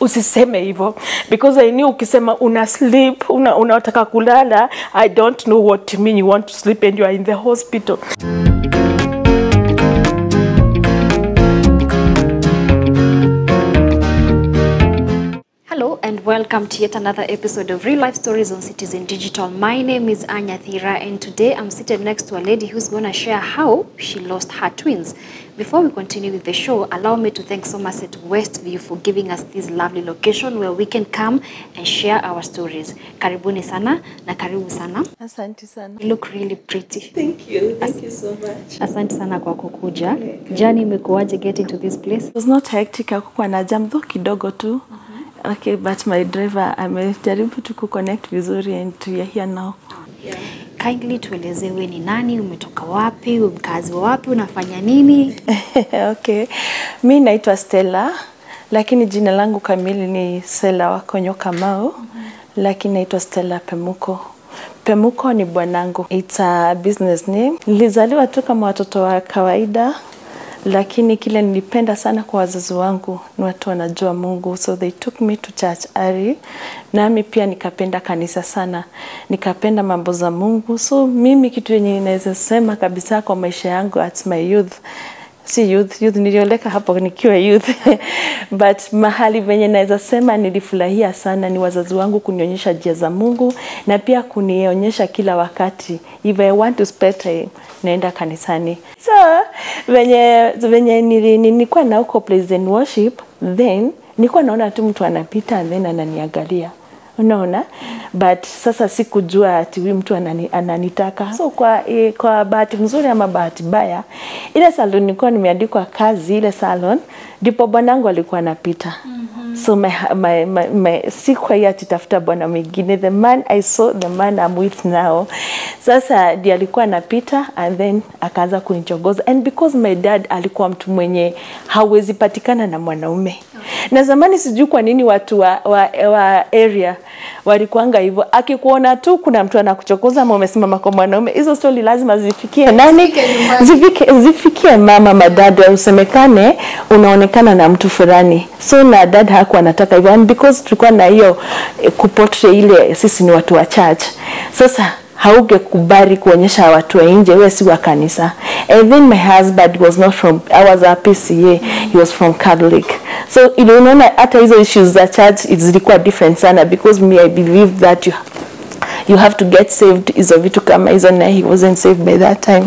usiseme hivyo because I knew ukisema una sleep una, unataka kulala I don't know what you mean you want to sleep and you are in the hospital Hello and welcome to yet another episode of Real Life Stories on Citizen Digital. My name is Anya Thira and today I'm seated next to a lady who's going to share how she lost her twins. Before we continue with the show, allow me to thank Somerset Westview for giving us this lovely location where we can come and share our stories. Karibuni sana na karibu sana. asante sana You look really pretty. thank you thank you so much Asante sana kwa kukuja. Jani imekuwaje getting to this place? It was not hectic hakukuwa na jam though kidogo tu okay but my driver amejaribu tu kuconnect vizuri and we are here now Kindly tueleze we ni nani, umetoka wapi, mkazi wa wapi, unafanya nini? okay. Mi naitwa Stella lakini jina langu kamili ni Stella Wakonyo Kamau lakini naitwa Stella Pemuko. Pemuko ni bwanangu. It's a business name. Nilizaliwa tu kama watoto wa kawaida lakini kile nilipenda sana kwa wazazi wangu ni watu wanajua Mungu. So they took me to church early. Nami pia nikapenda kanisa sana. Nikapenda mambo za Mungu. So mimi kitu yenye inaweza sema kabisa kwa maisha yangu at my youth si youth youth nilioleka hapo nikiwa youth. But mahali venye naweza sema nilifurahia sana ni wazazi wangu kunionyesha njia za Mungu na pia kunionyesha kila wakati. If I want to spend time naenda kanisani. So venye venye nili- nilikuwa na huko praise and worship then nilikuwa naona tu mtu anapita then ananiangalia unaona? But sasa sikujua ati huyu mtu anani, ananitaka. So kwa, e, kwa bahati mzuri ama bahati baya ile salon nilikuwa nimeandikwa kazi ile salon ndipo bwanangu alikuwa anapita so my, my, my, my, sikuwa hii ati tafuta bwana mwingine the man I saw the man I'm with now. Sasa di alikuwa anapita and then akaanza kunichogoza. And because my dad alikuwa mtu mwenye hawezi patikana na mwanaume. Na zamani sijui kwa nini watu wa, wa, wa area walikuanga hivyo. Akikuona tu kuna mtu anakuchokoza ama umesimama kwa mwanaume hizo stori lazima zifikie nani? zifike, zifikie mama madada usemekane unaonekana na mtu fulani. So na dad hakuwa anataka hivyo. And because tulikuwa na hiyo eh, kuportray ile sisi ni watu wa church. Sasa haungekubali kuonyesha watu wa nje wewe si wa kanisa. And then my husband was not from I was a PCA he was from Catholic. So ile unaona hata hizo issues za church zilikuwa different sana because me I believe that you you have to get saved. Hizo vitu kama hizo na he wasn't saved by that time.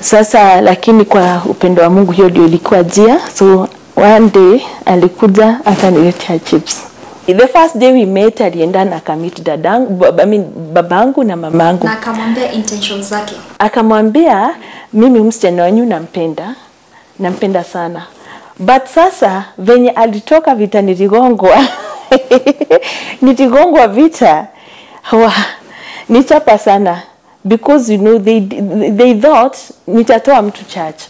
Sasa lakini kwa upendo wa Mungu hiyo ndio ilikuwa njia so one day alikuja akaniletea chips. The first day we met alienda na akamit dadangu baba- I mean, babangu na mamangu. Na akamwambia intentions zake. Akamwambia mimi msichana wenyu nampenda nampenda sana. But sasa venye alitoka vita niligongwa. Niligongwa vita. Wa nichapa sana. Because you know they, they thought nitatoa mtu church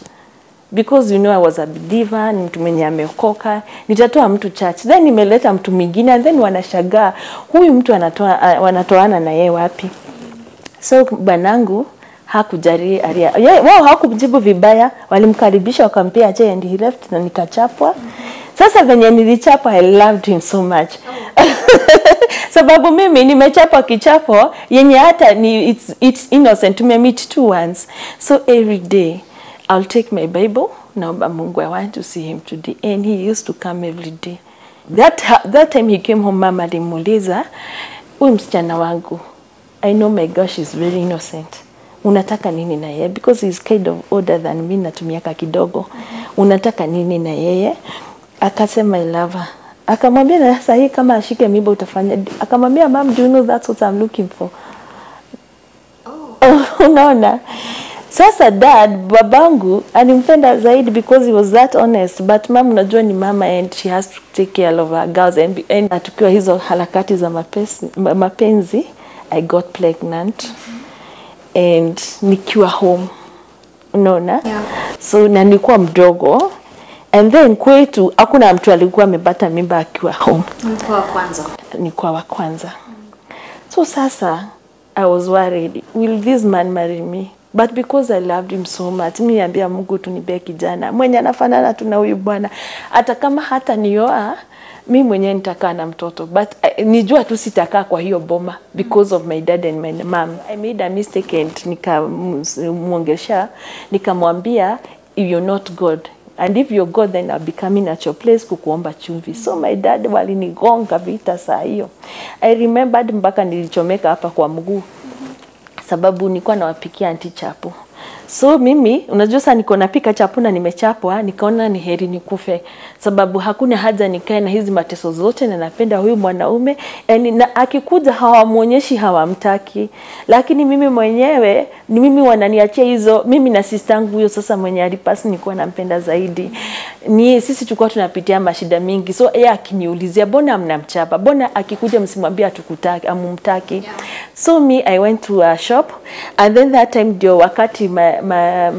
because you know I was a believer, ni mtu mwenye ameokoka, nitatoa mtu church, then nimeleta mtu mwingine, and then wanashagaa huyu mtu anatoa, uh, wanatoana na yeye wapi? So bwanangu hakujali aria. Yeye, wao hawakumjibu vibaya, walimkaribisha wakampea chai and he left na nikachapwa. Sasa venye nilichapwa, I loved him so much. Sababu mimi nimechapwa kichapo yenye hata ni it's, it's innocent. Tumemeet two once. So every day I'll take my Bible. Naomba Mungu I want to see him today. And he used to come every day. That, that time he came home mama alimuuliza huyu msichana wangu I know my gosh is very innocent. Unataka nini na yeye? Because he's kind of older than me na miaka kidogo. Unataka nini na yeye? Akasema I love her. Akamwambia na sasa hii kama ashike mimba utafanya akamwambia mom do you know that's what I'm looking for? Oh. unaona sasa dad babangu alimpenda zaidi because he was that honest but mam unajua ni mama and she has to take care of her girls and, and tukiwa hizo harakati za mapesi, mapenzi i got pregnant and nikiwa home. Unaona? Yeah. so na nilikuwa mdogo and then kwetu hakuna mtu alikuwa amepata mimba akiwa home. Mlikuwa wa kwanza. Nilikuwa wa kwanza. So sasa i was worried will this man marry me but because i loved him so much mi ambia mungu tunibe kijana mwenye anafanana tu na huyu bwana hata kama hata nioa mi mwenyewe nitakaa na mtoto but uh, nijua tu sitakaa kwa hiyo boma because of my dad and my mom. I made a mistake and nikamwongesha nikamwambia you're not God and if you're God then I'll be coming at your place kukuomba chumvi. So my dad walinigonga vita saa hiyo. I remembered mpaka nilichomeka hapa kwa mguu sababu nilikuwa nawapikia anti chapo. So mimi unajua sasa niko napika chapuna nimechapwa, nikaona ni heri nikufe, sababu hakuna haja nikae na hizi mateso zote, na napenda huyu mwanaume yani, na akikuja hawamwonyeshi hawamtaki, lakini mimi mwenyewe ni mimi wananiachia hizo, mimi na sistangu huyo sasa mwenye alipasi nilikuwa nampenda zaidi, ni sisi tulikuwa tunapitia mashida mingi, so yeye akiniulizia mbona mnamchapa, mbona akikuja msimwambie atukutaki amumtaki yeah. So me I went to a shop and then that time ndio wakati ma,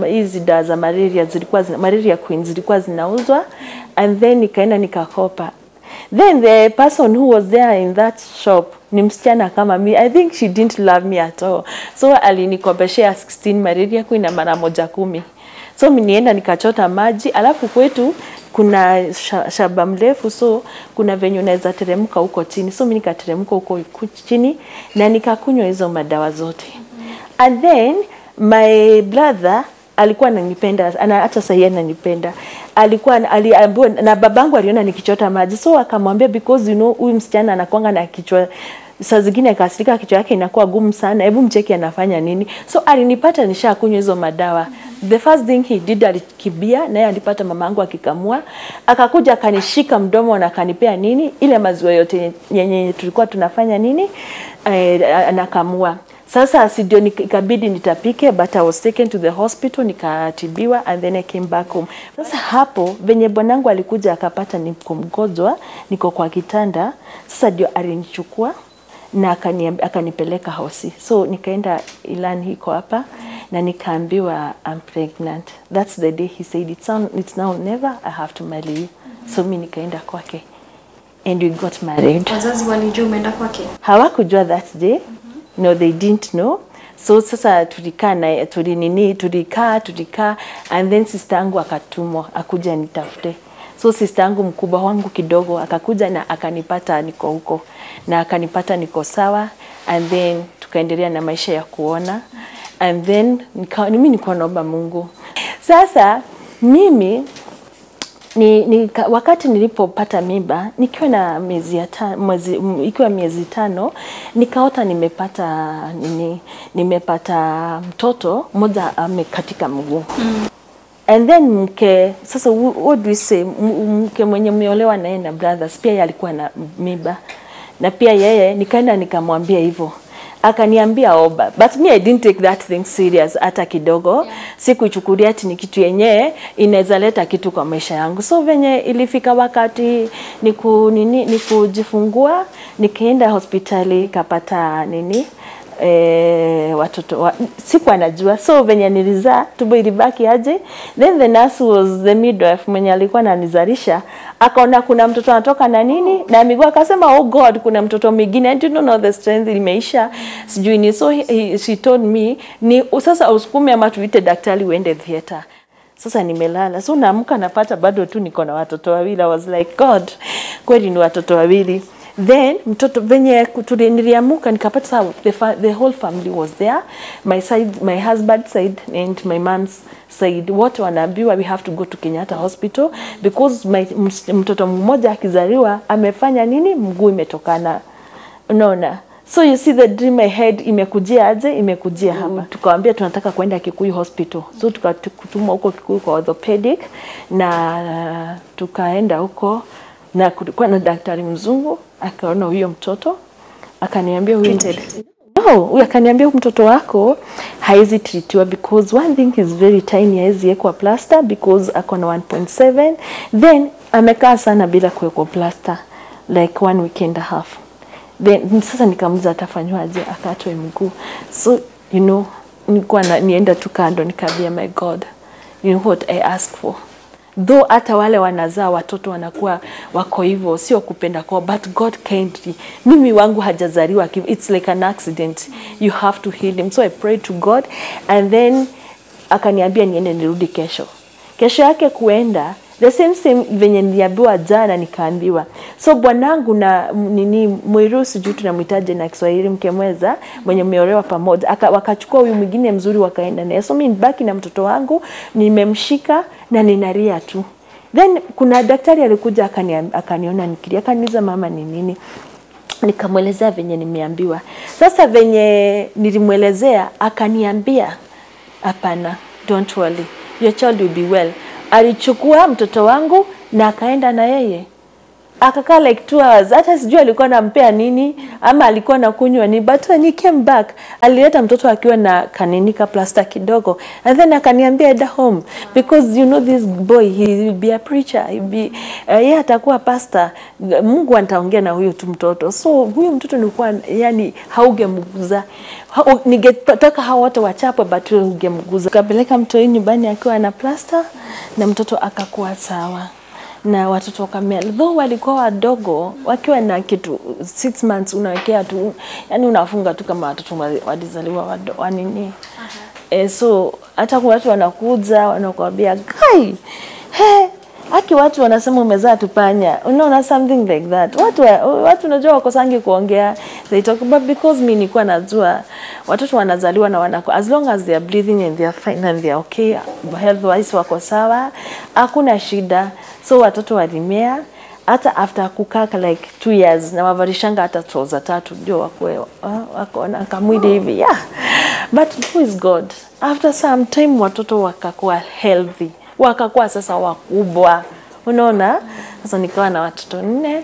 hizi dawa za malaria zilikuwa zina, malaria queen zilikuwa zinauzwa and then nikaenda nikakopa. Then the person who was there in that shop ni msichana kama mi. I think she didn't love me at all. So alinikopeshea 16 malaria queen na mara moja kumi. So nienda nikachota maji alafu kwetu kuna shaba mrefu so kuna venye unaweza teremka huko chini. So mi nikateremka huko chini na nikakunywa hizo madawa zote. And then my brother alikuwa ananipenda ana hata sahii ananipenda alikuwa aliambiwa na babangu aliona nikichota maji so akamwambia because you know huyu msichana anakwanga na kichwa saa zingine akasirika kichwa yake inakuwa gumu sana, hebu mcheki anafanya nini. So alinipata nishakunywa hizo madawa. The first thing he did alikibia, naye alipata mamangu akikamua, akakuja akanishika mdomo na akanipea nini ile maziwa yote yenye tulikuwa tunafanya nini eh, anakamua. Sasa asidio ikabidi nitapike but I was taken to the hospital nikatibiwa and then I came back home. Sasa hapo venye bwanangu alikuja akapata niko mgonjwa, niko kwa kitanda, sasa ndio alinichukua na akanipeleka hosi. So nikaenda Ilan hiko hapa na nikaambiwa I'm pregnant. That's the day he said it's, on, it's now never I have to marry you. So mi nikaenda kwake and we got married. Wazazi walijua umeenda kwake? Hawakujua that day. No, they didn't know. So sasa tulikaa na tulinini, tulikaa tulikaa, and then sister yangu akatumwa akuja nitafute. So sister yangu mkubwa wangu kidogo akakuja na akanipata niko huko na akanipata niko sawa, and then tukaendelea na maisha ya kuona, and then mimi nilikuwa naomba Mungu. Sasa mimi ni, ni, wakati nilipopata mimba nikiwa na miezi ya ta, mwezi, ikiwa miezi tano nikaota nimepata nini, nimepata mtoto mmoja amekatika mguu. Mm. And then mke sasa, what do we say, mke mwenye mmeolewa naye na brothers pia yeye alikuwa na mimba, na pia yeye nikaenda nikamwambia hivyo akaniambia oba, but me I didn't take that thing serious hata kidogo. Yeah. Sikuichukulia ati ni kitu yenyewe inaweza leta kitu kwa maisha yangu. So venye ilifika wakati niku nini nikujifungua, nikaenda hospitali kapata nini eh, watoto wa, siku anajua so venye nilizaa tumbo ilibaki aje, then the nurse was the midwife mwenye alikuwa ananizalisha. Akaona kuna mtoto anatoka na nini na miguu, akasema oh God, kuna mtoto mwingine. I don't know the strength imeisha, sijui ni so he, he, she told me ni sasa usukume ama tuite daktari uende theater. Sasa nimelala, so naamka napata bado tu niko na watoto wawili. I was like God, kweli ni watoto wawili then mtoto venye niliamuka nikapata the, the whole family was there. My side my husband side and my mom's side. Wote wanaambiwa we have to go to Kenyatta hospital because my mtoto mmoja akizaliwa amefanya nini? Mguu imetokana. Unaona? So you see the dream I had imekujia aje imekujia mm. hapa. Tukawambia tunataka kwenda Kikuyu hospital. So tukatumwa huko Kikuyu kwa orthopedic na tukaenda huko na kulikuwa na daktari mzungu akaona huyo mtoto akaniambia huyu no, huyu akaniambia mtoto wako haizi treatiwa because one thing is very tiny, haizi ekwa plaster because ako na 1.7 then amekaa sana bila kuwekwa plaster like one week and a half. Then sasa nikamuza atafanywaje akatwe mguu. So you know nilikuwa nienda tu kando nikaambia my god you know what i ask for though hata wale wanazaa watoto wanakuwa wako hivyo, sio kupenda kwao, but God kindly, mimi wangu hajazaliwa, it's like an accident, you have to heal him. So I prayed to God and then akaniambia niende nirudi kesho. Kesho yake kuenda the same same venye niliambiwa jana, nikaambiwa so bwanangu na nini mwiru sijui tunamhitaji na kiswahili mkemweza mwenye mmeolewa pamoja aka, wakachukua huyu mwingine mzuri wakaenda naye. So mi nibaki na mtoto wangu nimemshika na ninaria tu. Then kuna daktari alikuja akani, akaniona nikilia akaniuliza mama ni nini? Nikamwelezea venye nimeambiwa. Sasa venye nilimwelezea akaniambia hapana don't worry your child will be well. Alichukua mtoto wangu na akaenda na yeye akakaa like two hours. Hata sijui alikuwa anampea nini ama alikuwa nakunywa nini but when he came back alileta mtoto akiwa na kanini ka plasta kidogo. And then akaniambia enda home because you know this boy he will be a preacher he be uh, yeye atakuwa pastor. Mungu ataongea na huyo tu mtoto. So huyo mtoto nilikuwa yani haugemguza. Ha- ningetaka hao wote wachapwe but wewe ungemguza kapeleka mtoto nyumbani akiwa na plasta na mtoto akakuwa sawa na watoto wakamea though walikuwa wadogo wakiwa na kitu six months unawekea tu yani unafunga tu kama watoto wa- walizaliwa wanini eh, so hata kwa watu wanakuja wanakuambia kai he aki watu wanasema umezaa tupanya unaona something like that. Watu watu unajua wakosangi kuongea. They talk but because mimi nilikuwa najua watoto wanazaliwa na wanako as long as they are breathing and they are fine and they are okay health wise wako sawa hakuna shida so watoto walimea hata after kukaa like two years na wavarishanga hata trouser tatu ndio wakue uh, wako na kamwili hivi yeah. But who is God? After some time watoto wakakuwa healthy wakakuwa sasa wakubwa. Unaona? Sasa nikawa na watoto nne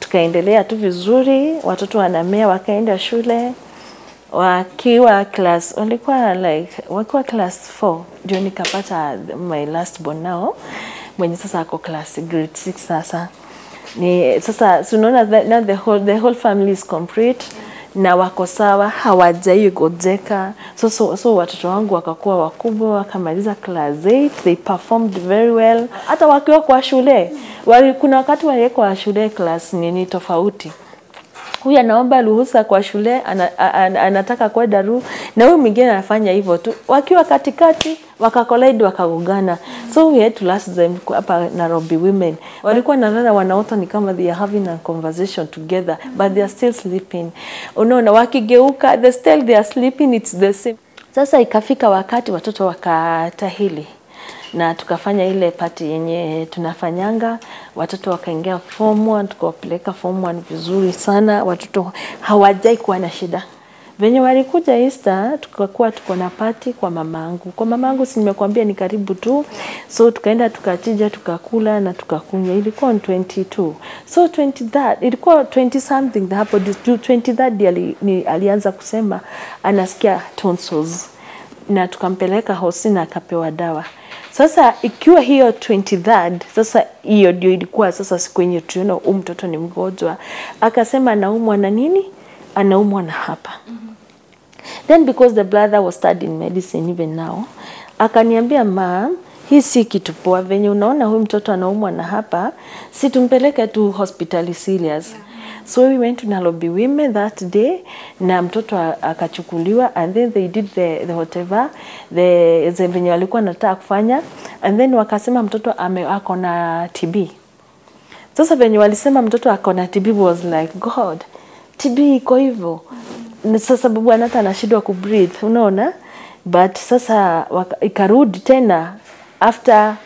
tukaendelea tu vizuri watoto wanamea wakaenda shule wakiwa class walikuwa like wakiwa class 4 ndio nikapata my last born nao mwenye sasa ako class grade 6 sasa. Ni sasa so unaona the, now the whole, the whole family is complete na wako sawa hawajaigojeka so, so, so watoto wangu wakakuwa wakubwa wakamaliza class 8 they performed very well. Hata wakiwa kwa shule wali, kuna wakati waliwekwa shule class nini tofauti huyu anaomba ruhusa kwa shule ana, an, anataka kwenda ru. Na huyu mwingine anafanya hivyo tu. Wakiwa katikati wakakolide wakagogana. so we had to last them hapa Nairobi women. Walikuwa nalala wanaota ni kama they are having a conversation together but they are still sleeping. Unaona wakigeuka the still they are sleeping it's the same. Sasa ikafika wakati watoto wakatahili na tukafanya ile pati yenye tunafanyanga, watoto wakaingia form 1 tukawapeleka form 1 vizuri sana, watoto hawajai kuwa na shida. Venye walikuja Easter tukakuwa tuko na pati kwa mamangu. Kwa mamangu si nimekuambia ni karibu tu. So tukaenda tukachija, tukakula na tukakunywa. Ilikuwa on 22. So 20 that ilikuwa 20 something hapo happened. 20 that ali, ni, alianza kusema anasikia tonsils na tukampeleka hosi na akapewa dawa. Sasa ikiwa hiyo 23rd, sasa hiyo ndio ilikuwa sasa siku yenye tuliona huyu mtoto ni mgonjwa, akasema anaumwa na nini? Anaumwa na hapa. mm -hmm. Then because the brother was studying medicine even now, akaniambia ma, hii si kitu poa, venye unaona huyu mtoto anaumwa na hapa, si tumpeleke tu hospitali serious. So we went to Nairobi. Women that day na mtoto akachukuliwa and then they did the, the whatever the, the walikuwa nataka kufanya and then wakasema mtoto ame, ako na TB. Sasa venye walisema mtoto ako na TB was like God, TB iko hivyo. Sasa sababu anata anashindwa kubreathe, unaona? But sasa waka, ikarudi tena after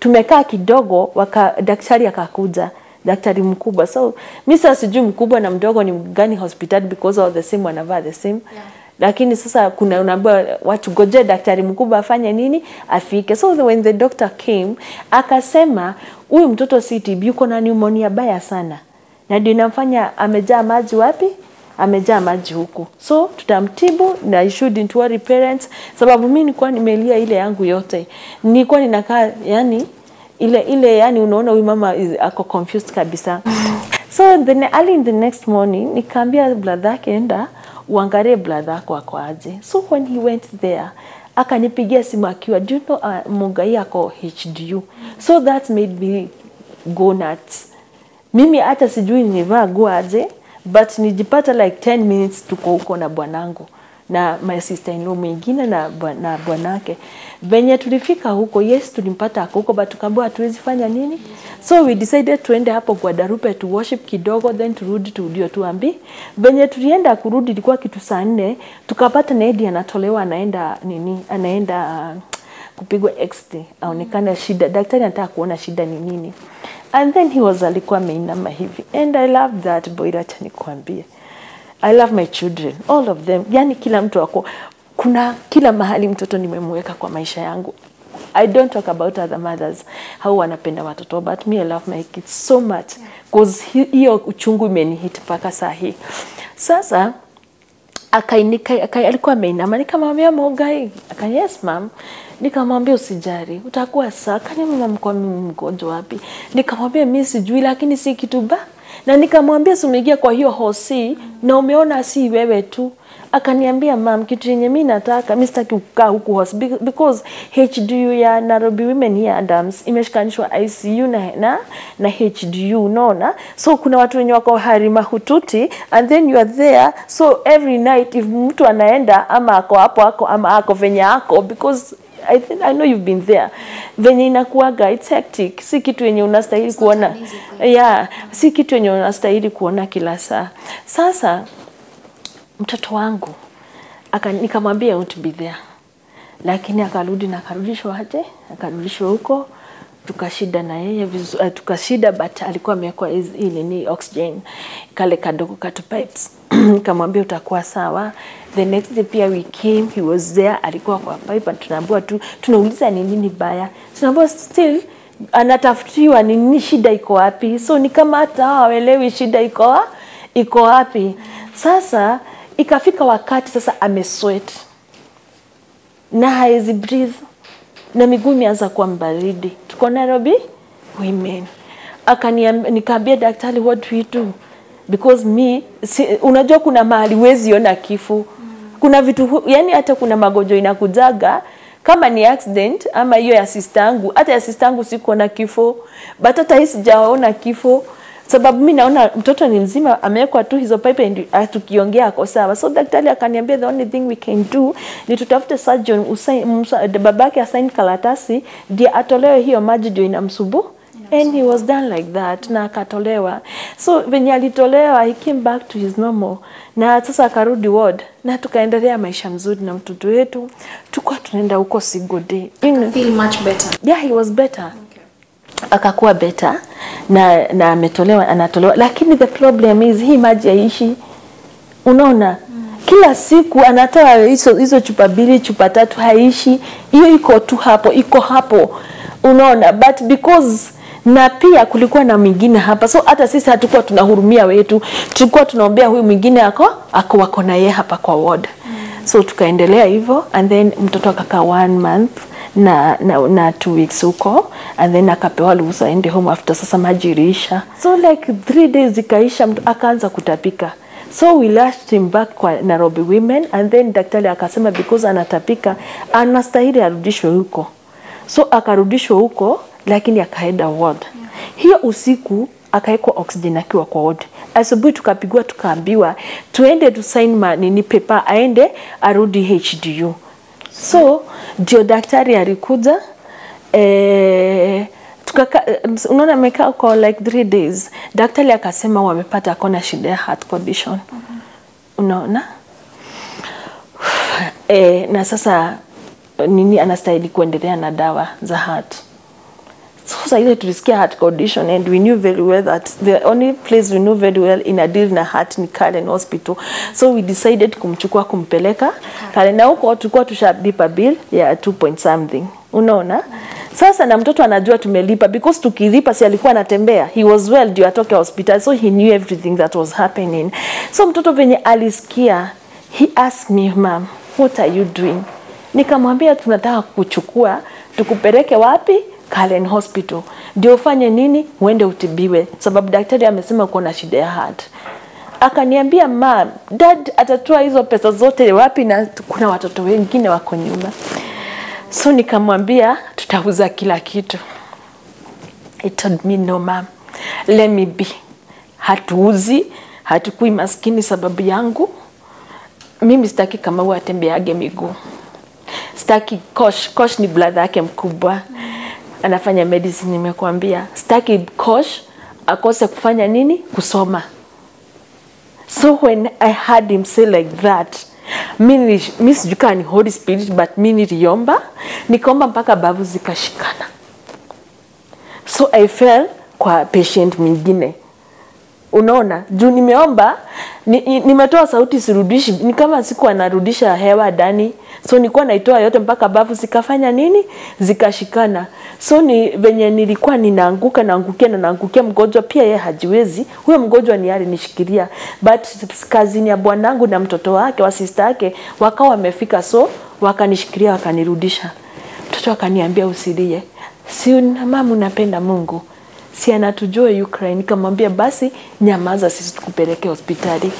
tumekaa kidogo waka, daktari akakuja daktari mkubwa. So mi sasa sijui mkubwa na mdogo ni gani hospitali because all the same wanavaa the same. Yeah. lakini sasa kuna unaambiwa watu goje daktari mkubwa afanye nini? Afike. So the, when the doctor came akasema huyu mtoto si TB yuko na pneumonia baya sana. Na ndio inamfanya amejaa maji wapi? Amejaa maji huku. So tutamtibu na you shouldn't worry parents. Sababu mi nilikuwa nimelia ile yangu yote. Nilikuwa ninakaa yani ile ile yani unaona huyu mama is, ako confused kabisa. So the, early in the next morning nikaambia brother yake enda uangalie brother yako ako aje. So when he went there akanipigia simu akiwa do you know uh, Mugai ako HDU so that made me go nuts. Mimi hata sijui nivaa guo aje but nijipata like 10 minutes tuko huko na bwanangu na my sister in law mwingine na na bwanake. Venye tulifika huko yes tulimpata ako huko but tukaambiwa hatuwezi fanya nini. So we decided tuende hapo Guadalupe tu worship kidogo then turudi tudio tuambi. Venye tulienda kurudi ilikuwa kitu saa nne tukapata Nedi anatolewa anaenda nini anaenda uh, kupigwa x-ray. Aonekane shida daktari anataka kuona shida ni nini. And then he was alikuwa ameinama hivi. And i love that boy acha nikwambie i love my children. All of them. Yani kila mtu wako kuna kila mahali mtoto nimemweka kwa maisha yangu. I don't talk about other mothers how wanapenda watoto but me I love my kids so much. Cause hiyo uchungu imenihit mpaka saa hii. Sasa akainika akai, alikuwa ameinama. Nikamwambia Mogai aka yes ma'am. Nikamwambia usijari. Utakuwa sawa. Akaniambia mama mko mgonjwa wapi? Nikamwambia mimi sijui lakini si kitu ba na nikamwambia si kwa hiyo hosi? Na umeona si wewe tu. Akaniambia mam kitu yenye mi nataka mi sitaki kukaa huku hosi because HDU ya Nairobi Women here Adams imeshikanishwa ICU na, na, na HDU unaona? So kuna watu wenye wako hari mahututi and then you are there so every night if mtu anaenda ama ako hapo ako ama ako venye ako because I think I know you've been there. Venye inakuaga it's hectic. Si kitu yenye unastahili kuona. Yeah, si kitu yenye unastahili kuona kila saa. Sasa mtoto wangu aka nikamwambia I won't be there. Lakini akarudi na akarudishwa aje? Akarudishwa huko tukashida na yeye vizu, uh, tukashida but alikuwa amewekwa hii nini oxygen kale kadogo katu pipes nikamwambia utakuwa sawa the next day pia we came he was there alikuwa kwa pipe tunaambiwa tu tunauliza ni nini baya? Tunaambiwa still anatafutiwa ni nini shida iko wapi? So ni kama hata hawaelewi shida iko iko wapi. Sasa ikafika wakati sasa amesweat na haezi breathe. Na miguu imeanza kuwa mbaridi. Tuko Nairobi women, akaniambia nikaambia daktari what we do? Because me si, unajua kuna mahali wezi ona kifo kuna vitu yani hata kuna magonjwa inakujaga kama ni accident ama hiyo ya sister yangu hata ya sister yangu sikuona kifo but hata hii sijaona kifo sababu mi naona mtoto ni mzima amewekwa tu hizo pipe and tukiongea ako sawa. So daktari akaniambia the only thing we can do ni tutafute surgeon babake asaini karatasi ndio atolewe hiyo maji ndio inamsubu and he was done like that na akatolewa. So venye alitolewa he came back to his normal. Na sasa akarudi ward na tukaendelea maisha mzuri na mtoto wetu. Tukuwa tunaenda huko sigode Feel much better. yeah he was better. Akakuwa better na na ametolewa anatolewa. Lakini the problem is hii maji haishi unaona? Kila siku anatoa hizo hizo chupa mbili chupa tatu haishi hiyo iko tu hapo iko hapo. Unaona? But because na pia kulikuwa na mwingine hapa. So hata sisi hatukuwa tunahurumia wetu. Tulikuwa tunaombea huyu mwingine ako ako wako na yeye hapa kwa ward. So tukaendelea hivyo and then mtoto akakaa one month na, na, na two weeks huko and then akapewa ruhusa aende home after sasa maji iliisha. So like three days ikaisha mtu akaanza kutapika. So we lashed him back kwa Nairobi women and then daktari akasema because anatapika anastahili arudishwe huko. So akarudishwa huko lakini akaenda ward. Hiyo usiku akawekwa oxygen akiwa kwa ward. Asubuhi tukapigwa tukaambiwa tuende tu sign ma nini paper aende arudi HDU so ndio daktari alikuja eh, unaona amekaa kwa like three days. Daktari akasema wamepata akona shida ya heart condition. Unaona? E, na sasa nini anastahili kuendelea na dawa za heart sasa ile tulisikia heart condition and we knew very well that the only place we knew very well in a deal na heart ni Karen Hospital. So we decided kumchukua kumpeleka. Karen na huko tulikuwa tushalipa bill ya 2 point something. Unaona? Sasa na mtoto anajua tumelipa because tukilipa si alikuwa anatembea. He was well ndio atoke hospital so he knew everything that was happening. So mtoto venye alisikia he asked me mom what are you doing? Nikamwambia tunataka kuchukua tukupeleke wapi Karen Hospital. Ndio ufanye nini? Uende utibiwe. Sababu daktari amesema uko na shida ya heart. Akaniambia ma dad atatoa hizo pesa zote wapi na kuna watoto wengine wako nyuma. So nikamwambia tutauza kila kitu. He told me no ma'am. Let me be. Hatuuzi hatukui maskini sababu yangu. Mimi sitaki kama Kamau atembeage miguu, sitaki Kosh. Kosh ni brother yake mkubwa, anafanya medicine, nimekuambia. staki Kosh akose kufanya nini, kusoma. So when I heard him say like that, mi sijukaa ni Holy Spirit but mi niliomba, nikaomba mpaka bavu zikashikana. So I fell kwa patient mwingine unaona? Juu nimeomba ni, ni- nimetoa sauti sirudishi ni kama siku anarudisha hewa ndani. So nilikuwa naitoa yote mpaka bafu zikafanya nini? Zikashikana. So ni venye nilikuwa ninaanguka naangukia na naangukia mgonjwa pia yeye hajiwezi. Huyo mgonjwa ni alinishikilia. But kazini ya bwanangu na mtoto wake wa sister yake wakawa wamefika so wakanishikilia wakanirudisha. Mtoto akaniambia usilie. Si mama unapenda mungu si anatujua Ukraine. Nikamwambia basi nyamaza, sisi tukupeleke hospitali.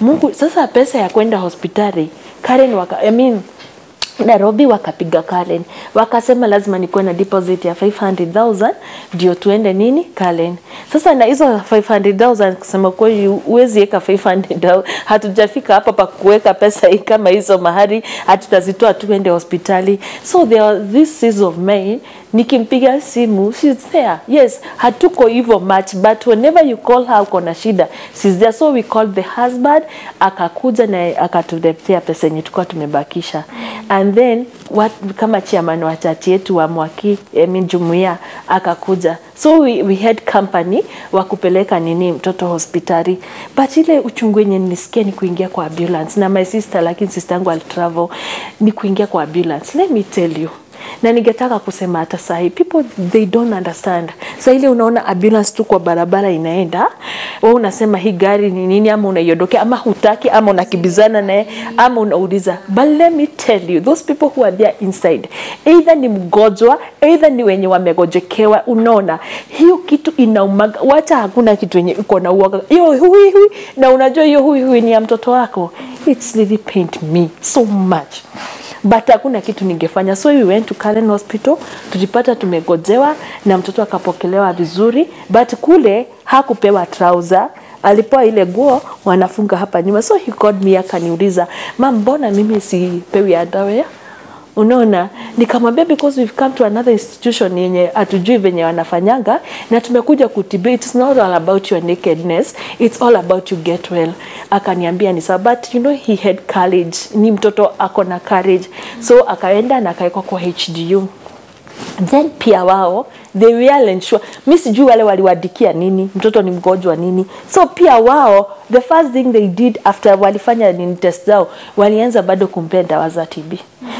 Mungu sasa, pesa ya kwenda hospitali Karen waka, I mean, Nairobi wakapiga Karen wakasema lazima nikuwe na deposit ya 500,000 ndio tuende nini Karen. Sasa na hizo 500,000 kusema kweli huwezi weka 500,000 hatujafika hapa pa kuweka pesa hii kama hizo mahali hatutazitoa tuende hospitali. So there are this is of mine nikimpiga simu she's there. Yes, hatuko hivyo much but whenever you call her uko na shida. She's there. So we called the husband akakuja na akatuletea pesa yenye tulikuwa tumebakisha. And then what, kama chairman wa chati yetu wa mwaki I mean, jumuiya akakuja. So we, we had company wa kupeleka nini mtoto hospitali. But ile uchungu yenye nilisikia ni kuingia kwa ambulance. Na my sister lakini sister yangu alitravel ni kuingia kwa ambulance. Let me tell you na ningetaka kusema hata sahi people they don't understand. Sasa ile unaona ambulance tu kwa barabara inaenda wewe unasema hii gari ni nini ama unaiondokea ama hutaki ama unakibizana naye ama unauliza. But let me tell you those people who are there inside either ni mgonjwa either ni wenye wamegojekewa unaona hiyo kitu inaumaga wacha hakuna kitu yenye iko na uoga. Hiyo hui hui na unajua hiyo hui hui ni ya mtoto wako. It's really pained me so much but hakuna kitu ningefanya. So we went to Karen Hospital tulipata tumegojewa na mtoto akapokelewa vizuri but kule hakupewa trouser. Alipoa ile guo wanafunga hapa nyuma. So he called me akaniuliza mam mbona mimi sipewi underwear unaona nikamwambia because we've come to another institution yenye hatujui venye wanafanyanga na tumekuja kutibia it's not all about your nakedness it's all about you get well. Akaniambia ni sawa but you know he had courage. Ni mtoto ako na courage. So akaenda na akawekwa kwa HDU then pia wao they real ensure mi sijui wale waliwadikia nini mtoto ni mgonjwa nini. So pia wao the first thing they did after walifanya nini test zao walianza bado kumpea dawa za TB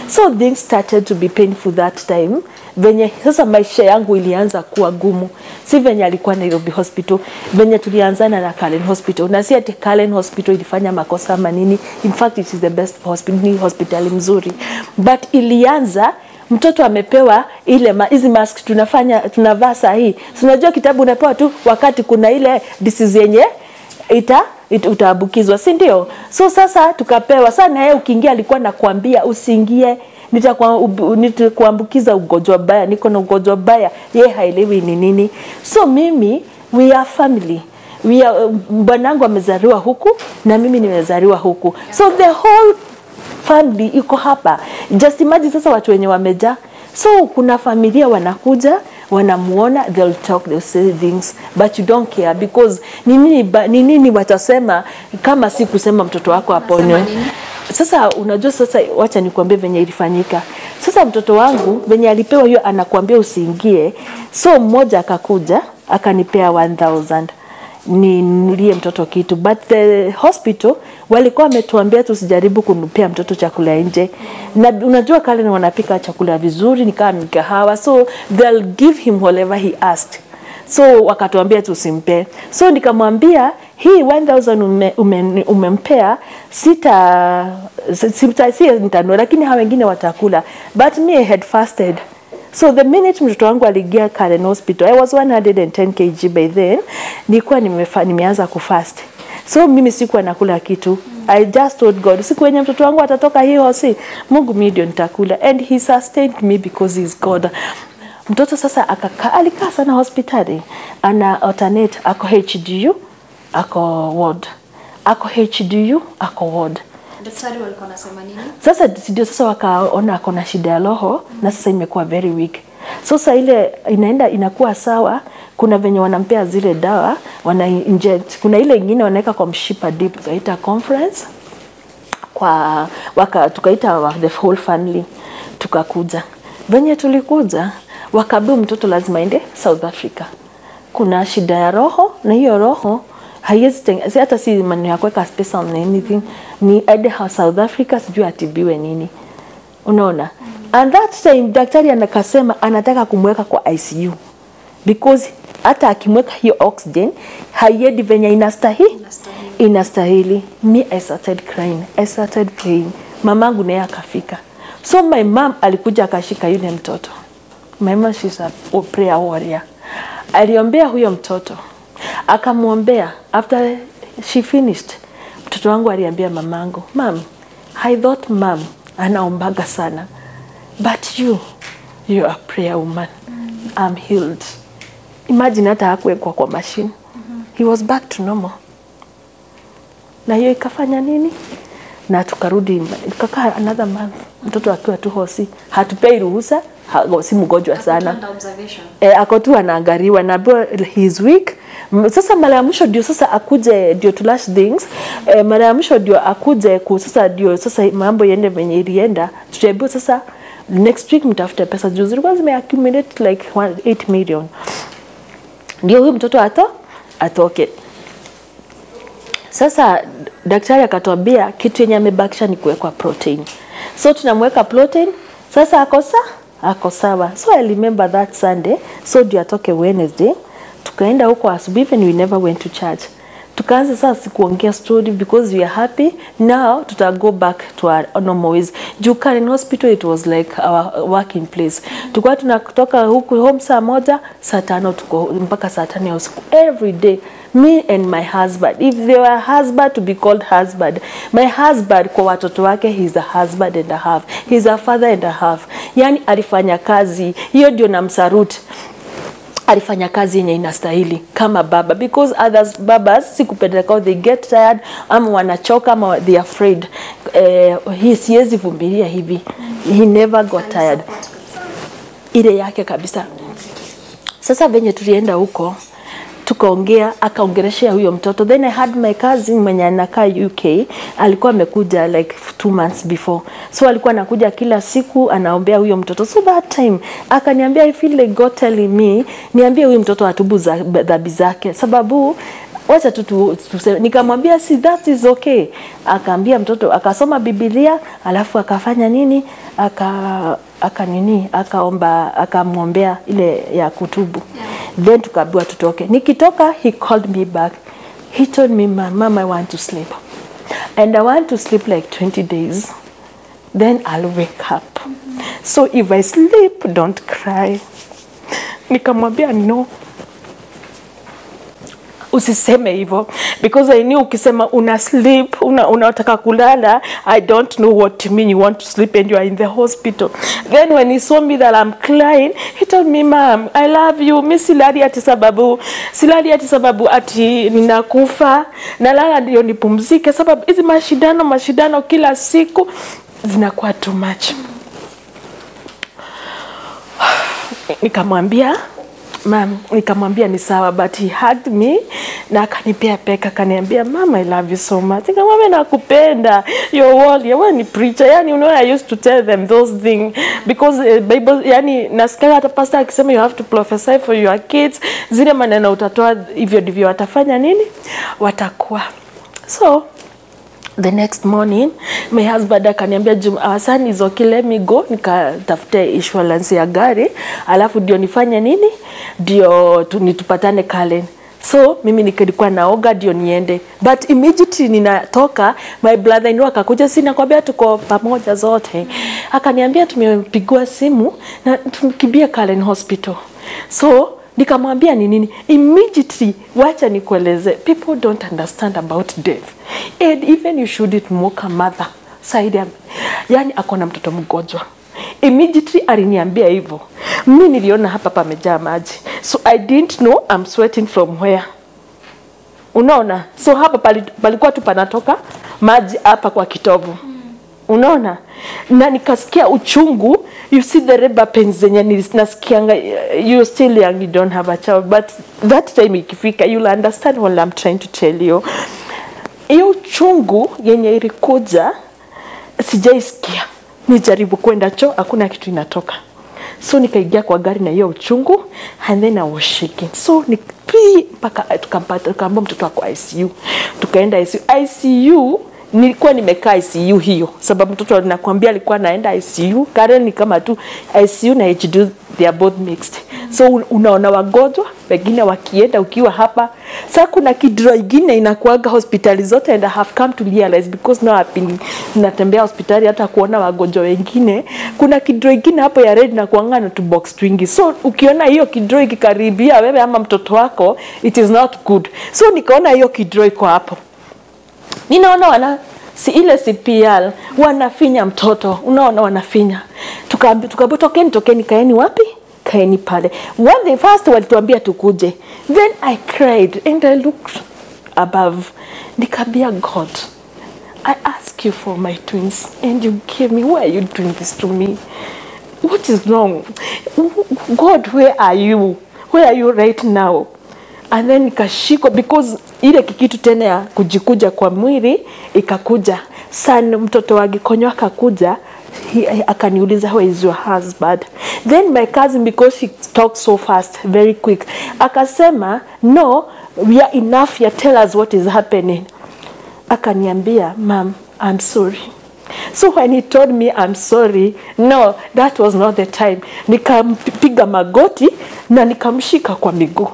so things started to be painful that time. Venye sasa maisha yangu ilianza kuwa gumu. Si venye alikuwa Nairobi hospital venye tulianzana na Karen hospital. Na si ati Karen hospital ilifanya makosa ama nini. In fact it is the best hospital ni hospitali mzuri. But ilianza mtoto amepewa ile ma, hizi mask tunafanya tunavaa saa hii. Unajua kitabu unapewa tu wakati kuna ile disease yenye ita, it, utaambukizwa si ndio? So sasa tukapewa. Sana. na yeye ukiingia alikuwa nakwambia usiingie. Nitakuambukiza ugonjwa baya niko na ugonjwa baya ye haelewi ni nini. So mimi we are family. Are, bwanangu amezaliwa huku na mimi nimezaliwa huku. So the whole family iko hapa. Just imagine sasa watu wenye wameja so kuna familia wanakuja wanamuona they'll talk they'll say things but you don't care because ni nini ni nini watasema kama si kusema mtoto wako aponywe. sasa unajua sasa wacha nikuambie venye ilifanyika. Sasa mtoto wangu venye alipewa hiyo anakuambia usiingie. So mmoja akakuja akanipea 1000 ninulie mtoto kitu. But the hospital walikuwa wametuambia tusijaribu kumpea mtoto chakula nje. Na unajua kale wanapika chakula vizuri ni kama mikahawa so they'll give him whatever he asked. So wakatuambia tusimpe. So nikamwambia hii 1000 ume, ume, umempea sita sita si nitanua lakini hawa wengine watakula. But me I had fasted. So the minute mtoto wangu aliingia Karen hospital I was 110 kg by then. Nilikuwa nimeanza kufast so mimi sikuwa nakula kitu. I just told God siku wenye mtoto wangu atatoka hii hosi Mungu mimi ndio nitakula. And he sustained me because he is God. Mtoto sasa akaka, alikaa sana hospitali. Ana alternate ako HDU ako ward. Ako HDU ako ward. Daktari walikuwa wanasema nini? sasa ndio sasa wakaona ako na shida ya roho na sasa imekuwa very weak sasa ile inaenda inakuwa sawa. Kuna venye wanampea zile dawa wana inject. Kuna ile ingine wanaweka kwa mshipa deep tukaita conference. Kwa waka, tukaita the whole family tukakuja. Venye tulikuja wakaambiwa mtoto lazima aende South Africa. Kuna shida ya roho na hiyo roho haiwezi si hata si maneno ya kuweka na anything. Ni aende South Africa sijui atibiwe nini. Unaona and that time daktari anakasema anataka kumweka kwa ICU because hata akimweka hiyo oxygen haiendi venye inastahili. Inastahili. inastahili. Me I started crying. I started praying. Mamangu naye akafika. So my mom alikuja akashika yule mtoto. My mom she's a prayer warrior. Aliombea huyo mtoto. Akamwombea. After she finished mtoto wangu aliambia mamangu mam I thought mam anaombaga sana but you you are prayer woman. Mm. I'm healed. Imagine hata hakuwekwa kwa machine. Mm -hmm. he was back to normal. Na hiyo ikafanya nini? Na tukarudi tukakaa another month. Mtoto akiwa tu hosi. Hatupei ruhusa ha- si mgonjwa sana. e, ako tu anaangaliwa naambiwa he is weak sasa mara ya mwisho ndio sasa akuje ndio to lash things. E, mara ya mwisho ndio akuje ku sasa ndio sasa mambo yende venye ilienda. Tutaambiwa sasa next week mtafute pesa. Juu zilikuwa zimeaccumulate like 8 million. Ndio huyu mtoto ato atoke. Sasa daktari akatuambia kitu yenye amebakisha ni kuwekwa protein. So tunamweka protein. Sasa akosa ako sawa. So i remember that sunday. So ndio atoke wednesday. Tukaenda huko asubuhi we never went to church tukaanza sasa kuongea story because we are happy. Now tuta go back to our normal ways. Juu Karen hospital it was like our working place. Tulikuwa tunatoka huku home saa moja saa tano tuko mpaka saa tano ya usiku. Every day me and my husband. If they were husband to be called husband my husband kwa watoto wake he's a husband and a half. He's a father and a half. Yani alifanya kazi. Hiyo ndio namsaruti alifanya kazi yenye inastahili kama baba. Because others babas sikupendeka they get tired ama wanachoka ama they afraid. Eh, hii siwezi vumilia hivi. He never got tired. Ile yake kabisa. Sasa venye tulienda huko tukaongea akaongeleshea huyo mtoto. Then i had my cousin mwenye anakaa uk alikuwa amekuja like two months before. So alikuwa anakuja kila siku anaombea huyo mtoto. So that time akaniambia i feel like god telling me niambie huyu mtoto atubu dhambi zake. Sababu wacha tu tu- tuseme nikamwambia si that is okay. Akaambia mtoto akasoma Biblia alafu akafanya nini? Aka aka nini? Akaomba akamwombea ile ya kutubu. Yeah. then tukaambiwa tutoke. Nikitoka he called me back. He told me "Ma- mom i want to sleep. And i want to sleep like 20 days. Then i'll wake up. Mm -hmm. so if i sleep don't cry. Nikamwambia no usiseme hivyo. Because I knew ukisema una sleep una, unataka kulala I don't know what you mean you want to sleep and you are in the hospital. Then when he saw me that I'm crying he told me mom I love you. Mi silali ati sababu silali ati sababu ati ninakufa. Nalala ndio nipumzike. Sababu hizi mashindano mashindano kila siku zinakuwa too much. Nikamwambia mam nikamwambia ni sawa but he hugged me na akanipea peka akaniambia mama i love you so much. Nikamwambia nakupenda. Your word wewe ni preacher. Yani you know i used to tell them those things because uh, bible yani nasikia hata pastor akisema you have to prophesy for your kids. Zile maneno utatoa hivyo ndivyo watafanya nini? Watakuwa. So the next morning my husband akaniambia uh, son is okay let me go nikatafute insurance ya gari alafu ndio nifanye nini? Ndio tu- nitupatane Kalen so mimi nikilikuwa naoga ndio niende. But immediately ninatoka my brother law akakuja si nakwambia tuko pamoja zote. Akaniambia tumepigiwa simu na tukimbia Kalen hospital. So nikamwambia ni nini? Immediately wacha nikueleze. People don't understand about death. And even you shouldn't mock a mother. Side ya yani ako na mtoto mgonjwa. Immediately aliniambia hivyo. Mi niliona hapa pamejaa maji. So i didn't know I'm sweating from where. Unaona? So hapa palikuwa tu panatoka maji hapa kwa kitovu unaona? Na nikasikia uchungu you see the labor pains zenye nasikianga you still young you don't have a child. But that time ikifika you'll understand what I'm trying to tell you. Hiyo uchungu yenye ilikuja sijaisikia. Nijaribu kwenda choo hakuna kitu inatoka. So nikaingia kwa gari na hiyo uchungu and then I was shaking. So mpaka tukampata tukaambia mtoto wako ICU tukaenda ICU ICU nilikuwa nimekaa ICU hiyo sababu mtoto nakwambia alikuwa anaenda ICU Karen ni kama tu ICU na HD they are both mixed. So unaona wagonjwa wengine wakienda ukiwa hapa. Sasa kuna kidro ingine inakuaga hospitali zote and I have come to realize because now I've been natembea hospitali hata kuona wagonjwa wengine. Kuna kidro ingine hapo ya red na kuanga na tu box twingi. So ukiona hiyo kidro ikikaribia wewe ama mtoto wako it is not good. So nikaona hiyo kidro iko hapo ninaona wana si ile CPR wanafinya mtoto, unaona wanafinya. Tukaambi tukaambiwa tokeni, tokeni, kaeni wapi? Kaeni pale. When they first walituambia tukuje, then I cried and I looked above, nikaambia God, I ask you for my twins and you gave me. Why are you doing this to me? What is wrong? God, where are you? Where are you right now? And then nikashikwa because ile kikitu tena ya kujikuja kwa mwili ikakuja. Sana mtoto wa gikonyo akakuja akaniuliza where is your husband? Then my cousin because she talks so fast very quick akasema no we are enough ya tell us what is happening. Akaniambia mam i'm sorry. So when he told me i'm sorry no that was not the time. Nikampiga magoti na nikamshika kwa miguu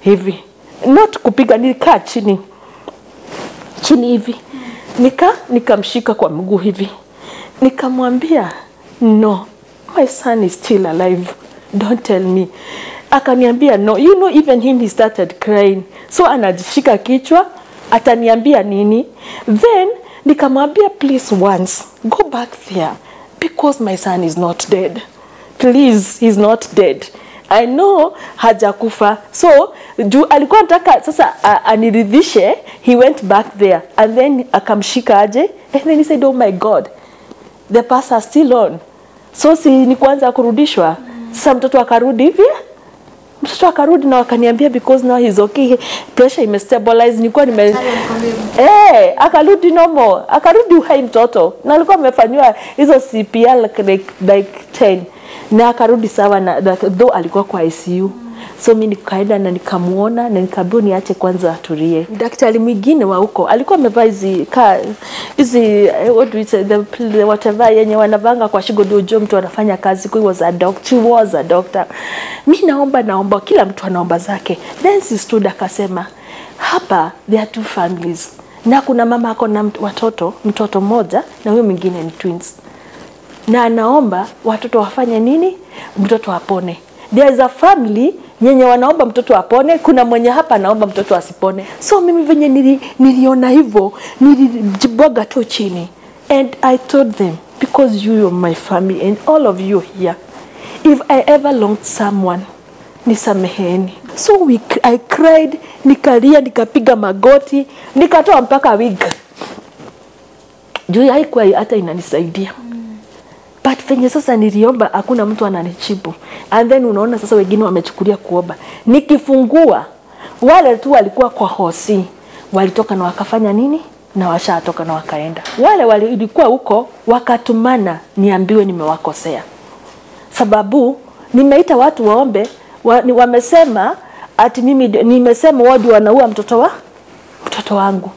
hivi. Not kupiga nilikaa chini. Chini hivi. Nika nikamshika kwa mguu hivi. Nikamwambia no my son is still alive. Don't tell me. Akaniambia no you know even him he started crying. So anajishika kichwa ataniambia nini? Then nikamwambia please once go back there because my son is not dead. Please he's not dead. I know hajakufa. So juu alikuwa anataka sasa uh, aniridhishe he went back there and then akamshika aje and then he said oh my god the pass are still on. So si ni kwanza kurudishwa? Sasa mtoto akarudi hivi mtoto akarudi na wakaniambia because now he's okay pressure imestabilize nilikuwa nime eh hey, akarudi normal akarudi uhai mtoto na alikuwa amefanywa hizo CPR like, like, like 10 na akarudi sawa na na- though alikuwa kwa ICU so mi nikaenda na nikamuona na nikaambiwa niache kwanza aturie Daktari mwingine wa huko alikuwa amevaa hizi hizi eh, what we say the, the whatever yenye wanavanga kwa shingo ndio ujue mtu anafanya kazi. Kwa was a doctor, she was a doctor. Mi naomba naomba, kila mtu anaomba zake. Then she stood akasema, hapa there are two families na kuna mama ako na watoto mtoto mmoja na huyo mwingine ni twins na anaomba watoto wafanye nini, mtoto apone. There is a family yenye wanaomba mtoto apone, kuna mwenye hapa anaomba mtoto asipone. So mimi venye nili, niliona hivyo nilijibwaga tu chini and I told them because you are my family and all of you here if I ever wronged someone nisameheni. So we, I cried, nikalia, nikapiga magoti, nikatoa mpaka wig juu haikuwa hata inanisaidia but venye sasa niliomba hakuna mtu ananichibu and then unaona sasa wengine wamechukulia kuomba. Nikifungua wale tu walikuwa kwa hosi. Walitoka na wakafanya nini? Na washatoka na wakaenda. Wale walikuwa huko wakatumana niambiwe nimewakosea. Sababu nimeita watu waombe wa, ni, wamesema ati mimi nimesema wadi wanaua mtoto wa mtoto wangu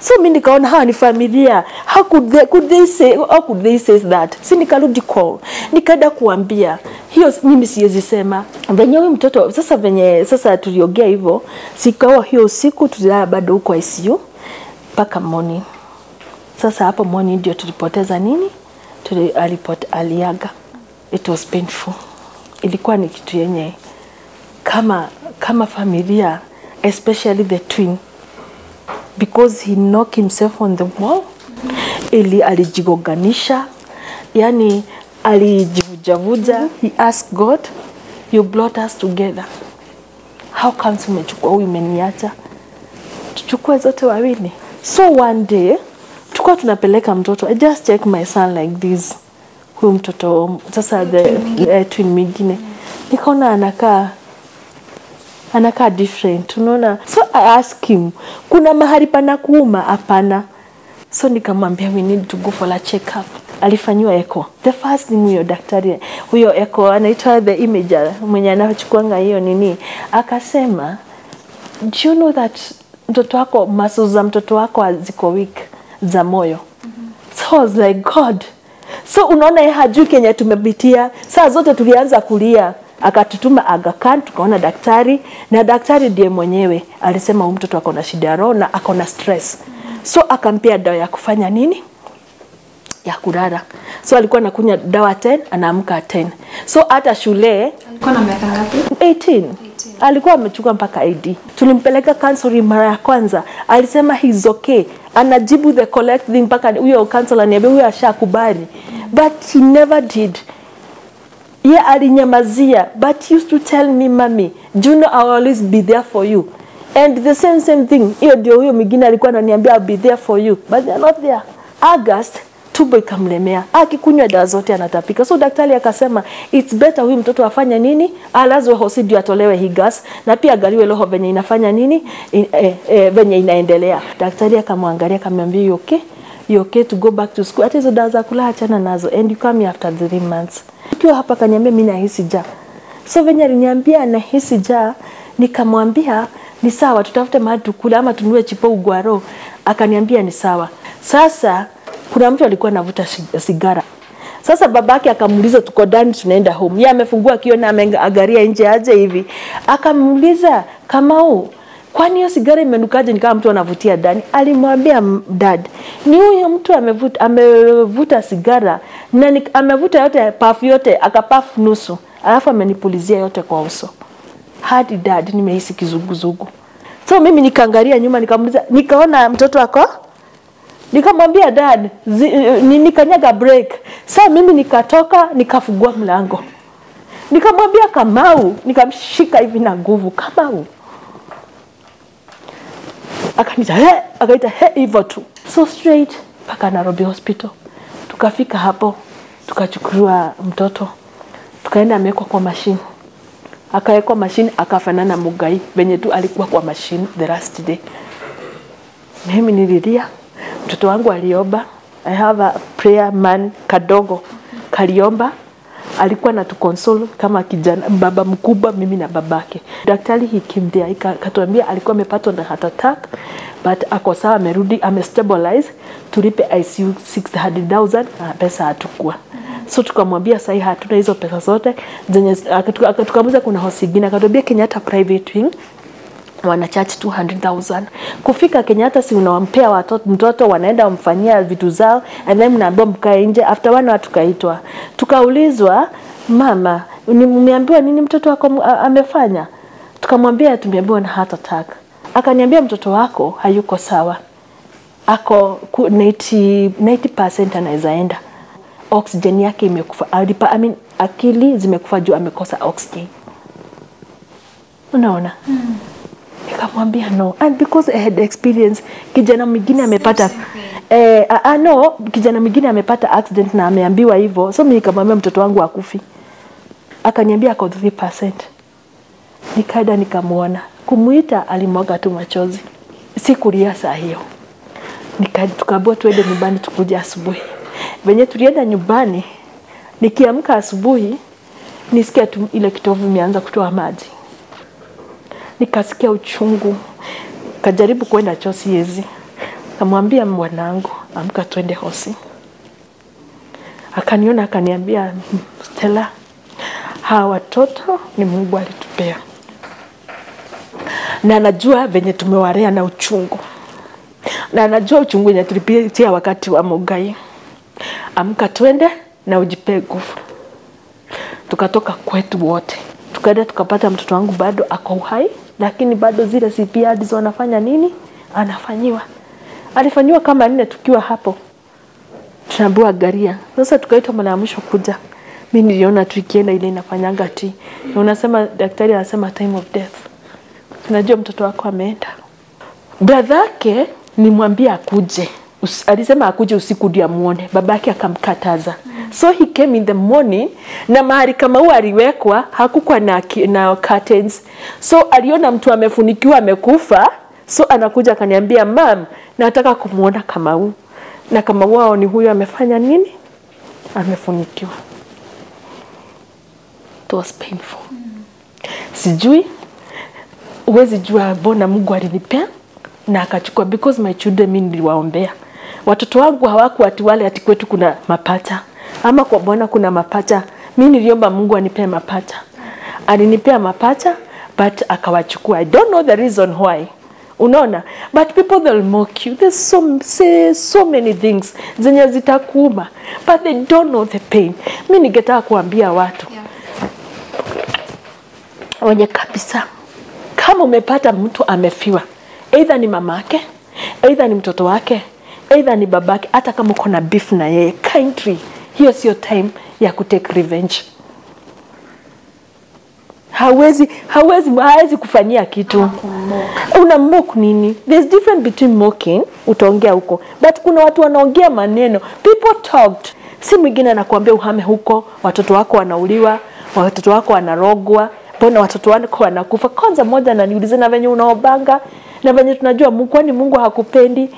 so mi nikaona hawa ni familia. How could they, could they say, how could they say that? Si nikarudi kwao nikaenda kuambia. Hiyo mimi siwezi sema. Venye huyu mtoto sasa venye sasa tuliongea hivyo sikawa hiyo usiku tulilala bado huko ICU mpaka morning. Sasa hapo morning ndio tulipoteza nini? Tuli, alipot, aliaga. It was painful. Ilikuwa ni kitu yenye kama kama familia especially the twin because he knocked himself on the wall ili alijigoganisha yani alijivujavuja he asked god you brought us together how comes umechukua huyu umeniacha tuchukue zote wawili so one day Tulikuwa tunapeleka mtoto. I just check my son like this. Huyu mtoto sasa the twin mingine, Nikaona anakaa anakaa different. Unaona? So i ask him kuna mahali pana kuuma? Hapana. So nikamwambia we need to go for a check up alifanyiwa echo. The first thing huyo daktari huyo echo anaitwa the imager mwenye anachukuanga hiyo nini akasema do you know that mtoto wako muscles za mtoto wako ziko weak za moyo? So I was like god. So unaona hajui kenye tumepitia. Saa zote tulianza kulia akatutuma Aga Khan tukaona daktari na daktari ndiye mwenyewe alisema huyu mtoto ako na shida ya roho na ako na stress. So akampea dawa ya kufanya nini? Ya kulala. So alikuwa anakunywa dawa 10 anaamka 10 so hata shule Alikuwa na miaka ngapi? 18 alikuwa amechukua mpaka ID. Tulimpeleka counseling mara ya kwanza, alisema he's okay, anajibu the correct thing mpaka huyo counselor aniambia huyo ashakubali, but he never did ye alinyamazia but used to tell me mami Juno I will always be there for you? And the same same thing hiyo ndio huyo mwingine alikuwa ananiambia I'll be there for you. But they are not there. August tumbo ikamlemea. Akikunywa dawa zote anatapika. So daktari akasema it's better huyu mtoto afanye nini? Alazwe hosi ndio atolewe hii gas na pia agaliwe roho venye inafanya nini? In, eh, eh, venye inaendelea. Daktari akamwangalia akamwambia okay you okay to go back to school. Hata hizo dawa za kula achana nazo. And you come here after three months. Ukiwa hapa kaniambia mimi nahisi njaa. So venye aliniambia nahisi njaa nikamwambia ni sawa tutafute mahali tukule ama tununue chipo ugwaro. Akaniambia ni sawa. Sasa kuna mtu alikuwa anavuta sigara. Sasa babake akamuuliza tuko ndani tunaenda home? Yeye amefungua akiona ameangalia nje aje hivi. Akamuuliza Kamau kwani hiyo sigara imenukaje nikawa mtu anavutia ndani? Alimwambia dad ni huyo mtu amevuta, amevuta sigara na ni, amevuta yote pafu yote akapafu nusu alafu amenipulizia yote kwa uso. Hadi dad nimehisi kizunguzungu. so mimi nikaangalia nyuma nikamuliza, nikaona mtoto ako? Nikamwambia dad ni, nikanyaga break. Saa mimi nikatoka nikafungua mlango. Nikamwambia kamau nikamshika hivi na nguvu kamau akanita he akaita he hivyo tu. So straight mpaka Nairobi hospital. Tukafika hapo tukachukuliwa mtoto. Tukaenda amewekwa kwa mashine akawekwa mashine akafanana mugai venye tu alikuwa kwa mashine the last day. Mimi nililia mtoto wangu aliomba. I have a prayer man kadogo kaliomba alikuwa na tukonsol kama kijana baba mkubwa mimi na babake. Daktari hikimdia akatuambia alikuwa amepatwa na heart attack but ako sawa amerudi amestabilize tulipe ICU 600000 na pesa hatukua. So tukamwambia sahi hatuna hizo pesa zote zenye akatu- tukamuza kuna hosi ingine akatuambia Kenyatta private wing wana charge 200,000 kufika Kenya. Hata si unawampea watoto mtoto, wanaenda wamfanyia vitu zao, and then mnaambiwa mkae nje. After one hour tukaitwa, tukaulizwa, mama, ni- mmeambiwa nini mtoto wako amefanya? Tukamwambia tumeambiwa na heart attack. Akaniambia mtoto wako hayuko sawa, ako 90 90% anaweza oxygen yake imekufa, I mean, akili zimekufa juu amekosa oxygen. Unaona? Nikamwambia no. And because I had experience kijana mwingine amepata eh, uh, uh, no kijana mwingine amepata accident na ameambiwa hivyo. So mimi nikamwambia mtoto wangu akufi. Akaniambia ako 3% nikaenda nikamwona. Kumuita alimwaga tu machozi. Sikulia saa hiyo. Tukaambiwa tuende nyumbani tukuja asubuhi. Venye tulienda nyumbani nikiamka asubuhi nisikia tu ile kitovu imeanza kutoa maji nikasikia uchungu, kajaribu kwenda choo siwezi. Kamwambia mwanangu, amka twende hosi. Akaniona akaniambia, Stella, hawa watoto ni Mungu alitupea na anajua venye tumewarea na uchungu, na anajua uchungu wenye tulipitia wakati wa Mugai. Amka twende na ujipee nguvu tukatoka kwetu wote tukaenda tukapata mtoto wangu bado ako uhai lakini bado zile CPR ndizo anafanya nini? Anafanyiwa. Alifanyiwa kama nne tukiwa hapo. Tunaambiwa garia. Sasa tukaitwa mara ya mwisho kuja. Mi niliona tu ikienda ile inafanyanga ti na unasema daktari anasema time of death. Tunajua mtoto wako ameenda. Bradha yake nimwambie akuje us, alisema akuje usiku ndio amuone, babake akamkataza. So he came in the morning na mahali kama huo aliwekwa hakukuwa na, na curtains. So aliona mtu amefunikiwa amekufa, so anakuja akaniambia, mam, nataka kumuona kama huu Na kama wao ni huyo amefanya nini? Amefunikiwa. It was painful. Sijui huwezi jua bona Mungu alinipea na akachukua because my children mimi niliwaombea. Watoto wangu hawaku ati wale ati kwetu kuna mapacha ama kwa Bwana kuna mapacha. Mimi niliomba Mungu anipee mapacha. Alinipea mapacha but akawachukua. I don't know the reason why. Unaona? But people they'll mock you. There's so, say so many things zenye zitakuuma but they don't know the pain. Mimi ningetaka kuambia watu Yeah. wenye kabisa kama umepata mtu amefiwa aidha ni mamake aidha ni mtoto wake eidha ni babake hata kama uko na beef na yeye kindly hiyo sio time ya kutake revenge. Hawezi hawezi hawezi kufanyia kitu. Una mock nini? There's different between mocking utaongea huko but kuna watu wanaongea maneno. People talked. Si mwingine anakuambia uhame huko watoto wako wanauliwa watoto wako wanarogwa mbona watoto wako wanakufa? Kwanza moja ananiuliza na venye unaobanga? Na venye tunajua Mungu kwani Mungu hakupendi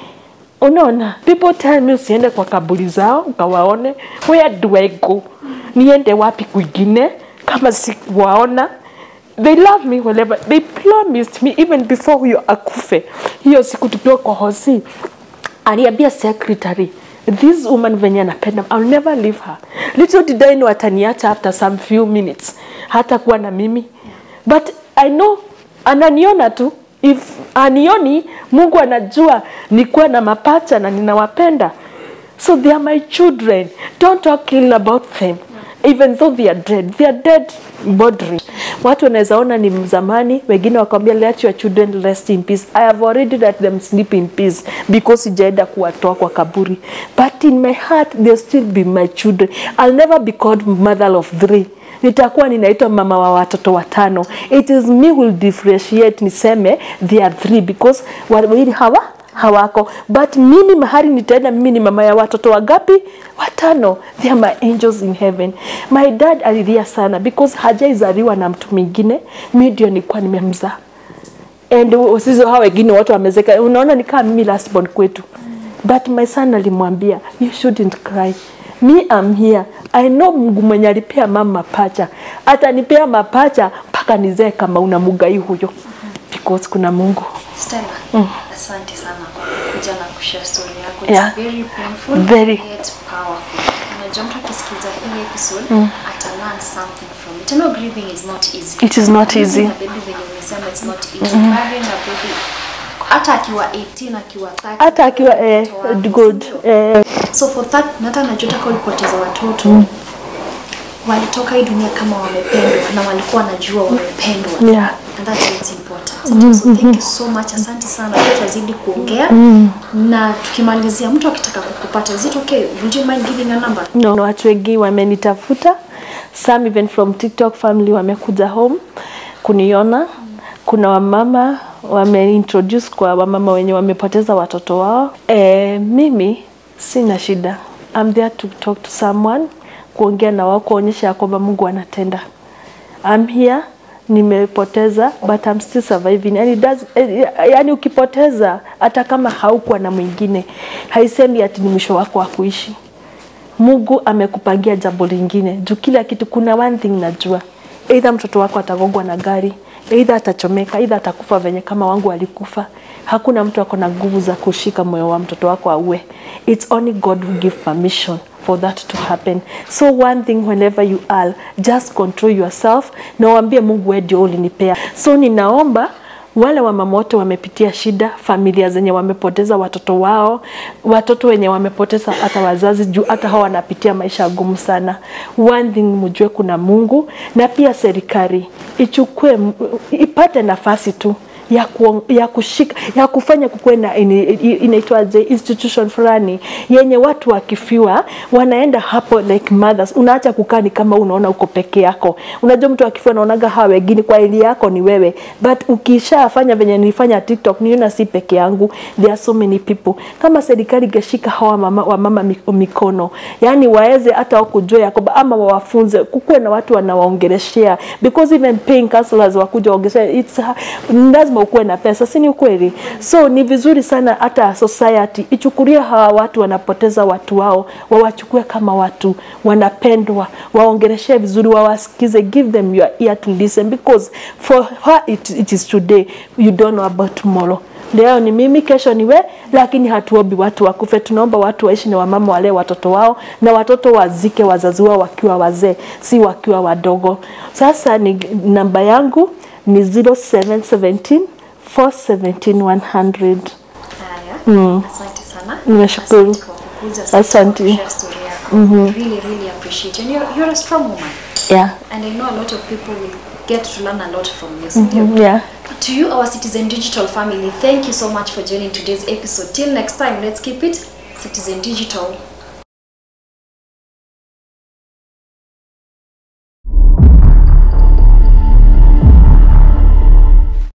unaona people tell me usiende kwa kaburi zao ukawaone where do I go? Niende wapi kwingine? Kama sikuwaona. They love me whenever they promised me even before huyo akufe. Hiyo siku tukiwa kwa hosi aliambia secretary this woman venye anapenda I'll never leave her. Little did I know ataniacha after some few minutes hata kuwa na mimi. But I know ananiona tu if anioni Mungu anajua nikuwa na mapacha na ninawapenda. So they are my children. Don't talk ill about them. Even though they are dead they are dead bodily. Watu wanaweza ona ni mzamani wengine wakwambia let your children rest in peace. I have already let them sleep in peace because sijaenda kuwatoa kwa kaburi. But in my heart they'll still be my children. I'll never be called mother of three nitakuwa ninaitwa mama wa watoto watano. It is me will differentiate niseme they are three because wawili hawa hawako. But mimi mahali nitaenda mimi ni mama ya watoto wagapi watano. They are my angels in heaven. My dad alilia sana because hajaizaliwa na mtu mwingine. Mi ndio nilikuwa nimemzaa. And sisi hao wengine watu wamezeka. Unaona nikaa mimi last born kwetu. But my son alimwambia you shouldn't cry me am here i know mungu mwenye alipea mama mapacha atanipea mapacha mpaka nizee kama una mugai huyo because kuna mungu Stella, asante sana kwa kuja na kushare story yako. It's Yeah. very painful Very. yet powerful. Unajua mtu akisikiza hii episode ata learn something from it. You know grieving is not easy. It is not easy. na baby venye umesema it's not easy. Marrying a baby hata akiwa 18 akiwa 30 hata akiwa eh, good eh, So for that, hata najua taka ulipoteza watoto walitoka hii dunia kama wamependwa na walikuwa wanajua wamependwa. Yeah. and that's what's important. So thank you so much. Asante sana tutazidi kuongea. Mm. na tukimalizia mtu akitaka kukupata is it okay? Would you mind giving a number? No, no, watu wengi wamenitafuta. Some even from tiktok family wamekuja home kuniona. Kuna wamama wameintroduce kwa wamama wenye wamepoteza watoto wao. E, mimi sina shida. I'm there to talk to someone kuongea na wao kuonyesha ya kwamba mungu anatenda. I'm here nimepoteza but I'm still surviving. And it does, eh, yani ukipoteza hata kama haukuwa na mwingine haisemi ati ni mwisho wako wa kuishi. Mungu amekupangia jambo lingine. Juu kila kitu. Kuna one thing najua, either mtoto wako atagongwa na gari, either atachomeka, aidha atakufa venye kama wangu alikufa. Hakuna mtu ako na nguvu za kushika moyo wa mtoto wako auwe. It's only God who give permission for that to happen. So one thing whenever you are, just control yourself na uambie Mungu wewe ndio ulinipea. So ninaomba wale wamama wote wamepitia shida, familia zenye wamepoteza watoto wao, watoto wenye wamepoteza hata wazazi, juu hata hao wanapitia maisha gumu sana. One thing mjue kuna Mungu, na pia serikali ichukue, ipate nafasi tu ya, ku, ya kushika ya kufanya kukuwe na inaitwaje institution fulani yenye watu wakifiwa wanaenda hapo like mothers, unaacha kukaa ni kama unaona uko peke yako. Unajua mtu akifiwa naonaga hawa wengine kwa ili yako ni wewe, but ukishafanya venye nilifanya TikTok, niona si peke yangu, there are so many people. Kama serikali geshika hawa mama, wa mama mikono, yani waweze hata wao kujua ya ama wawafunze, kukuwe na watu wanawaongeleshea because even paying counselors wakuja waongeleshea, it's lazima ukuwe na pesa, si ni ukweli? So ni vizuri sana hata society ichukulie hawa watu wanapoteza watu wao, wawachukue kama watu wanapendwa, waongereshe vizuri, wawasikize, give them your ear to listen because for her it, it is today, you don't know about tomorrow. Leo ni mimi, kesho ni we, lakini hatuombi watu wakufe. Tunaomba watu waishi na wamama wale watoto wao, na watoto wazike wazazi wao wakiwa wazee, si wakiwa wadogo. Sasa ni namba yangu ni 0717 417 100. Haya, asante sana. Nimeshukuru. Asante yako. Really, really appreciate. And you're, you're a strong woman. Yeah. And I know a lot of people will get to learn a lot from you. sindio? Yeah. To you, our Citizen Digital family, thank you so much for joining today's episode. Till next time, let's keep it Citizen Digital.